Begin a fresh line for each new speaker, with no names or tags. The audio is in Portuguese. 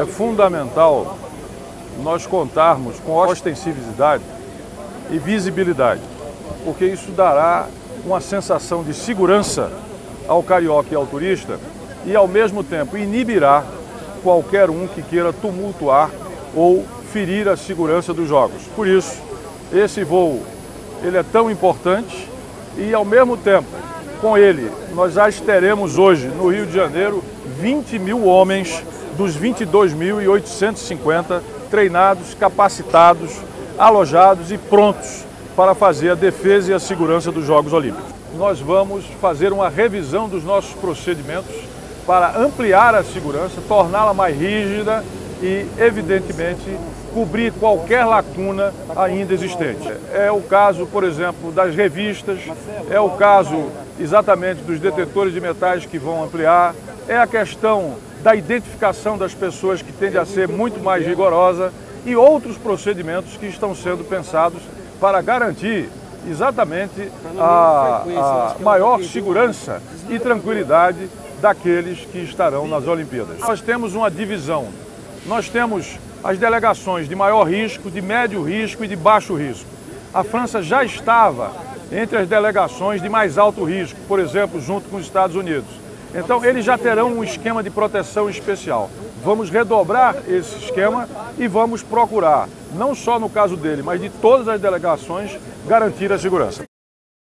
É fundamental nós contarmos com ostensividade e visibilidade, porque isso dará uma sensação de segurança ao carioca e ao turista e, ao mesmo tempo, inibirá qualquer um que queira tumultuar ou ferir a segurança dos jogos. Por isso, esse voo ele é tão importante e, ao mesmo tempo, com ele, nós já teremos hoje, no Rio de Janeiro, 20 mil homens dos 22.850 treinados, capacitados, alojados e prontos para fazer a defesa e a segurança dos Jogos Olímpicos. Nós vamos fazer uma revisão dos nossos procedimentos para ampliar a segurança, torná-la mais rígida e, evidentemente, cobrir qualquer lacuna ainda existente. É o caso, por exemplo, das revistas, é o caso exatamente dos detetores de metais que vão ampliar, é a questão da identificação das pessoas que tende a ser muito mais rigorosa e outros procedimentos que estão sendo pensados para garantir exatamente a, a maior segurança e tranquilidade daqueles que estarão nas Olimpíadas. Nós temos uma divisão, nós temos as delegações de maior risco, de médio risco e de baixo risco. A França já estava entre as delegações de mais alto risco, por exemplo, junto com os Estados Unidos. Então, eles já terão um esquema de proteção especial. Vamos redobrar esse esquema e vamos procurar, não só no caso dele, mas de todas as delegações, garantir a segurança.